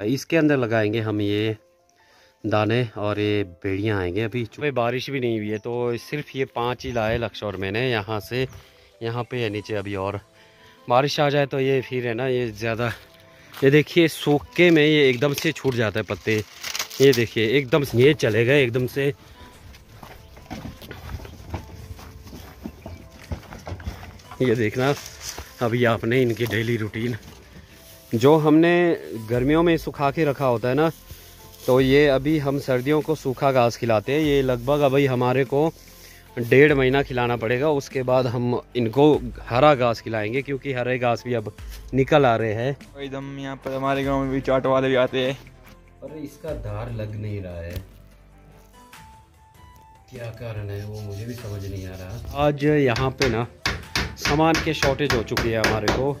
इसके अंदर लगाएँगे हम ये दाने और ये बेड़ियाँ आएँगे अभी। सुबह बारिश भी नहीं हुई है तो सिर्फ़ ये पाँच ही लाए लक्ष्य और मैंने यहाँ से, यहाँ पे है नीचे अभी और। बारिश आ जाए तो ये फिर है ना, ये ज़्यादा, ये देखिए, सूखे में ये एकदम से छूट जाता है पत्ते। ये देखिए, एकदम से, ये चले गए एकदम से। ये देखना, अभी आपने इनकी डेली रूटीन जो हमने गर्मियों में सुखा के रखा होता है ना तो ये अभी हम सर्दियों को सूखा घास खिलाते हैं। ये लगभग अभी हमारे को डेढ़ महीना खिलाना पड़ेगा। उसके बाद हम इनको हरा घास खिलाएँगे क्योंकि हरे घास भी अब निकल आ रहे हैं। एकदम यहाँ पर हमारे गाँव में भी चाट वाले भी आते हैं। और इसका धार लग नहीं रहा है। क्या कारण है वो मुझे भी समझ नहीं आ रहा। आज यहाँ पे ना सामान के शॉर्टेज हो चुकी है हमारे को।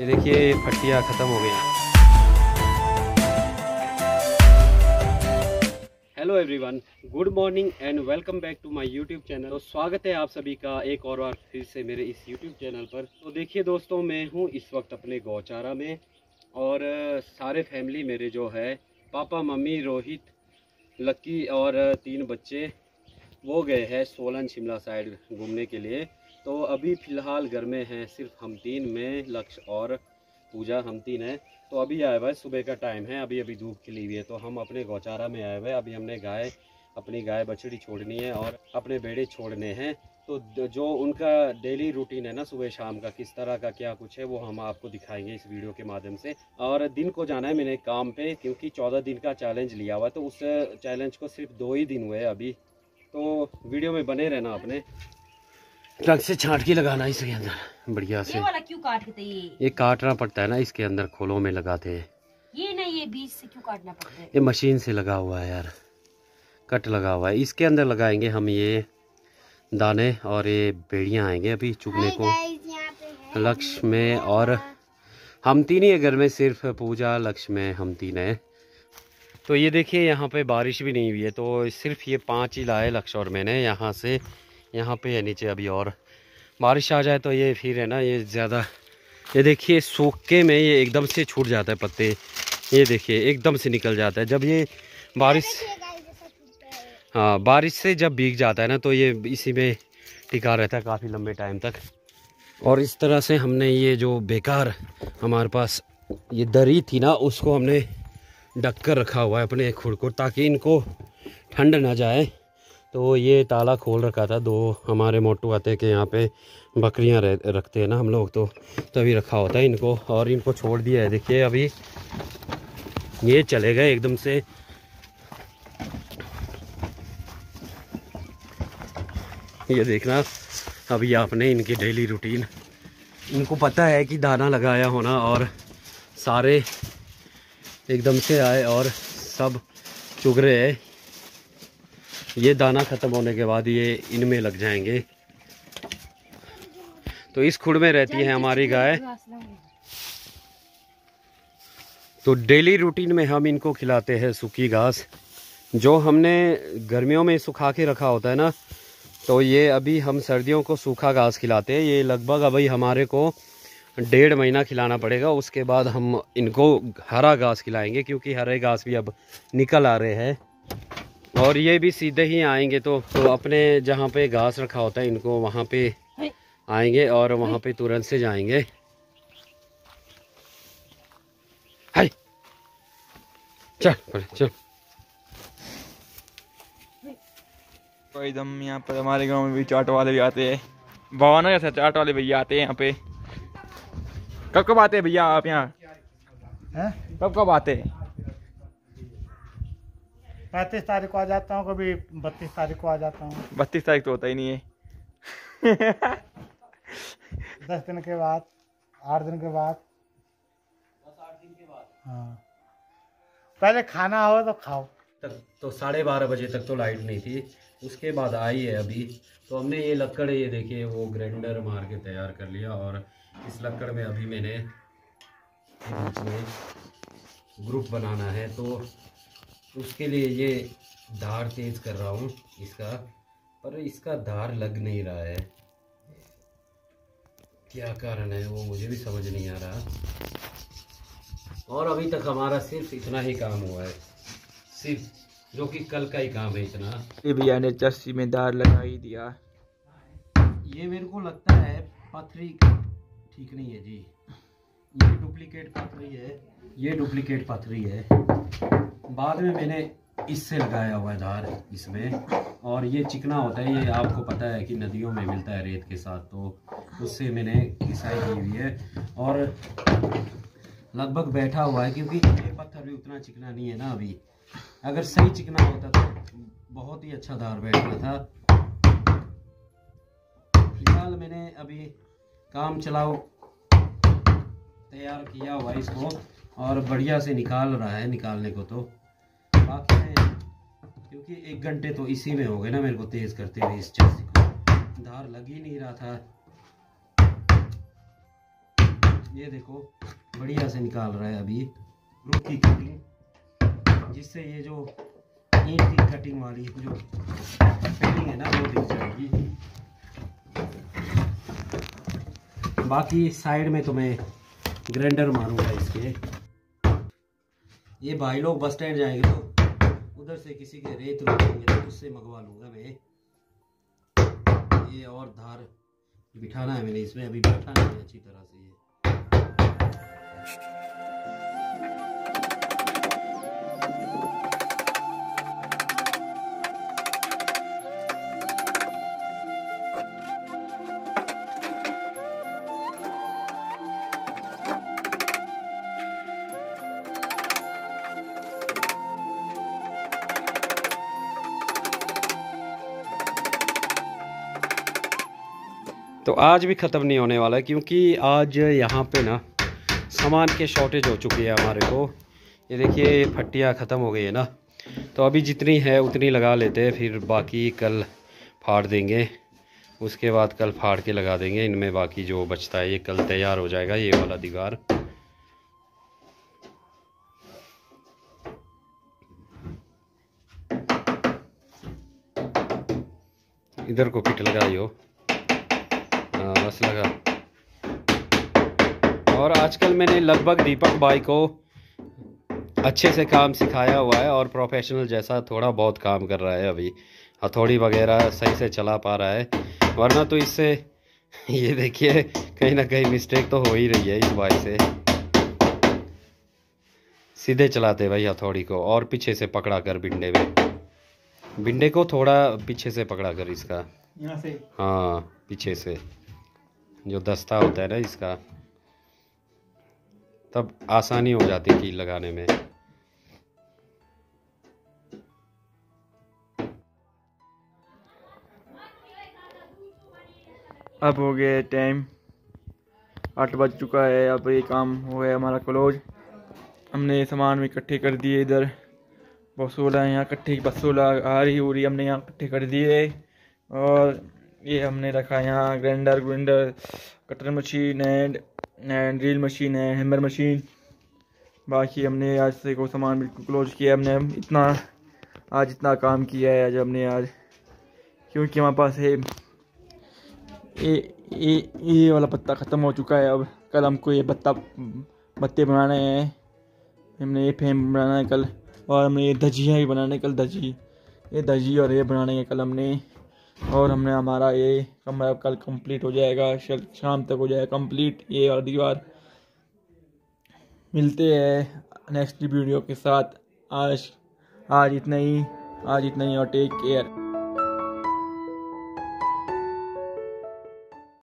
ये देखिए फटियाँ ख़त्म हो गई। Hello everyone good morning and welcome back to my YouTube channel तो स्वागत है आप सभी का एक और बार फिर से मेरे इस यूट्यूब चैनल पर। तो देखिए दोस्तों, मैं हूँ इस वक्त अपने गौचारा में और सारे फैमिली मेरे जो है, पापा, मम्मी, रोहित, लक्की और तीन बच्चे वो गए हैं सोलन शिमला साइड घूमने के लिए। तो अभी फ़िलहाल घर में हैं सिर्फ़ हम तीन, में लक्ष्य और पूजा, हम तीन हैं। तो अभी आए हुआ है, सुबह का टाइम है, अभी अभी धूप खिली हुई है। तो हम अपने गौचारा में आए हुए अभी हमने गाय, अपनी गाय बछड़ी छोड़नी है और अपने बेड़े छोड़ने हैं। तो जो उनका डेली रूटीन है ना, सुबह शाम का, किस तरह का क्या कुछ है, वो हम आपको दिखाएँगे इस वीडियो के माध्यम से। और दिन को जाना है मैंने काम पे, क्योंकि चौदह दिन का चैलेंज लिया हुआ है तो उस चैलेंज को सिर्फ़ दो ही दिन हुए अभी। तो वीडियो में बने रहना आपने ट्रक से छाट के लगाना इसके अंदर। बढ़िया से। ये वाला क्यों काटते ये ये काटना पड़ता है ना इसके अंदर खोलों में लगाते। हैं ये नहीं ये बीच से क्यों काटना पड़ता है? ये मशीन से लगा हुआ है यार। कट लगा हुआ है। इसके अंदर लगाएँगे हम ये दाने और ये बेड़ियाँ आएँगे अभी चुगने को। लक्ष्य में और हम तीन ही घर में सिर्फ़ पूजा लक्ष्य में हम तीन हैं। तो ये देखिए यहाँ पे बारिश भी नहीं हुई है तो सिर्फ़ ये पाँच ही लाए लक्ष्य और मैंने यहाँ से। यहाँ पे है नीचे अभी और। बारिश आ जाए तो ये फिर है ना, ये ज़्यादा, ये देखिए सूखे में ये एकदम से छूट जाता है पत्ते। ये देखिए, एकदम से निकल जाता है। जब ये बारिश हाँ बारिश से जब भीग जाता है ना तो ये इसी में टिका रहता है काफ़ी लंबे टाइम तक। और इस तरह से हमने ये जो बेकार हमारे पास ये दरी थी ना, उसको हमने ढक कर रखा हुआ है अपने खुड़ को, ताकि इनको ठंड ना जाए। तो ये ताला खोल रखा था दो हमारे मोटू आते के यहाँ पे बकरियाँ रखते हैं ना हम लोग तो तभी रखा होता है इनको, और इनको छोड़ दिया है। देखिए अभी ये चले गए एकदम से। ये देखना, अभी आपने इनकी डेली रूटीन इनको पता है कि दाना लगाया होना और सारे एकदम से आए और सब चुग रहे हैं। ये दाना ख़त्म होने के बाद ये इनमें लग जाएँगे। तो इस खुड में रहती है हमारी गाय। तो डेली रूटीन में हम इनको खिलाते हैं सूखी घास। जो हमने गर्मियों में सुखा के रखा होता है ना तो ये अभी हम सर्दियों को सूखा घास खिलाते हैं। ये लगभग अभी हमारे को डेढ़ महीना खिलाना पड़ेगा। उसके बाद हम इनको हरा घास खिलाएँगे, क्योंकि हरे घास भी अब निकल आ रहे हैं। और ये भी सीधे ही आएँगे तो, तो अपने जहाँ पे घास रखा होता है इनको वहाँ पे आएँगे और वहाँ पे तुरंत से जाएँगे। हाय। चल चल। तो एकदम यहाँ पर हमारे गाँव में भी चाट वाले भी आते हैं। भवाना जैसा चाट वाले भैया आते हैं यहाँ पे। कब कब आते हैं भैया आप यहाँ? कब कब आते हैं? पैंतीस तारीख को आ जाता हूँ कभी बत्तीस तारीख को आ जाता हूँ। बत्तीस तारीख तो होता ही नहीं है। दस दिन के बाद आठ दिन के बाद। हाँ। पहले खाना हो तो खाओ। तक तो साढ़े बारह बजे तक तो लाइट नहीं थी। उसके बाद आई है अभी। तो हमने ये लकड़ ये देखिए वो ग्राइंडर मार के तैयार कर लिया और इस लकड़ में अभी मैंने ग्रुप बनाना है। तो उसके लिए ये धार तेज कर रहा हूँ इसका पर इसका धार लग नहीं रहा है। क्या कारण है वो मुझे भी समझ नहीं आ रहा। और अभी तक हमारा सिर्फ़ इतना ही काम हुआ है। सिर्फ़ जो कि कल का ही काम है इतना। ये भैया ने चस्सी में दार लगा ही दिया। ये मेरे को लगता है पथरी ठीक नहीं है जी। ये डुप्लीकेट पथरी है, ये डुप्लीकेट पथरी है। बाद में मैंने इससे लगाया हुआ है धार इसमें, और ये चिकना होता है, ये आपको पता है कि नदियों में मिलता है रेत के साथ तो उससे मैंने घिसाई की हुई है। और लगभग बैठा हुआ है, क्योंकि ये पत्थर भी उतना चिकना नहीं है ना अभी। अगर सही चिकना होता तो बहुत ही अच्छा धार बैठना था। फ़िलहाल मैंने अभी काम चलाओ तैयार किया हुआ इसको और बढ़िया से निकाल रहा है निकालने को तो। बाकी क्योंकि एक घंटे तो इसी में हो गए ना मेरे को तेज करते हुए इस चस्सी को। धार लग ही नहीं रहा था। ये देखो, बढ़िया से निकाल रहा है अभी रुक की कटिंग जिससे ये जो ईंट की कटिंग वाली जो कटिंग है ना, वो दिख जाएगी। बाकी साइड में तो मैं ग्राइंडर मारूँगा इसके। ये भाई लोग बस स्टैंड जाएँगे तो उधर से किसी के रेत रोकेंगे तो उससे मंगवा लूँगा मैं। ये और धार बिठाना है मैंने इसमें, अभी बैठा है अच्छी तरह से ये। तो आज भी ख़त्म नहीं होने वाला क्योंकि आज यहाँ पे ना सामान के शॉर्टेज हो चुकी है हमारे को। ये देखिए फट्टियाँ ख़त्म हो गई है ना। तो अभी जितनी है, उतनी लगा लेते हैं, फिर बाकी कल फाड़ देंगे। उसके बाद कल फाड़ के लगा देंगे, इनमें बाकी जो बचता है, ये कल तैयार हो जाएगा, ये वाला दीवार। इधर को पिट लगाइयो। हाँ बस लगा। और आजकल मैंने लगभग दीपक भाई को अच्छे से काम सिखाया हुआ है और प्रोफेशनल जैसा थोड़ा बहुत काम कर रहा है अभी। हथौड़ी वगैरह सही से चला पा रहा है वरना तो इससे ये देखिए कहीं ना कहीं मिस्टेक तो हो ही रही है इस भाई से। सीधे चलाते भाई हथौड़ी को और पीछे से पकड़ा कर बिंडे में। बिंडे को थोड़ा पीछे से पकड़ा कर इसका। यहाँ से? हाँ पीछे से। जो दस्ता होता है ना इसका, तब आसानी हो जाती है कील लगाने में। अब हो गया टाइम आठ बज चुका है, अब ये काम हो गया हमारा क्लोज हमने सामान भी इकट्ठे कर दिए इधर। बसोला यहाँ इकट्ठे बसोला आ रही हो रही हमने यहाँ इकट्ठे कर दिए। और ये हमने रखा यहाँ grinder grinder cutter machine and and drill machine है हैमर मशीन बाकी हमने आज से को सामान बिल्कुल क्लोज किया हमने। हम इतना, आज इतना काम किया है आज हमने आज क्योंकि हमारे पास है ये ये ये वाला पत्ता ख़त्म हो चुका है अब। कल हमको ये पत्ता, पत्ते बनाने हैं। हमने ये फेम बनाना है कल। और हमने ये धजियाँ भी बनाने हैं कल धजी ये धजी और ये बनाने हैं कल हमने। और हमने हमारा ये कमरा कल कंप्लीट हो जाएगा। शाम तक हो जाएगा कंप्लीट ये और दीवार। मिलते हैं नेक्स्ट वीडियो के साथ। आज आज इतना ही, आज इतना ही और टेक केयर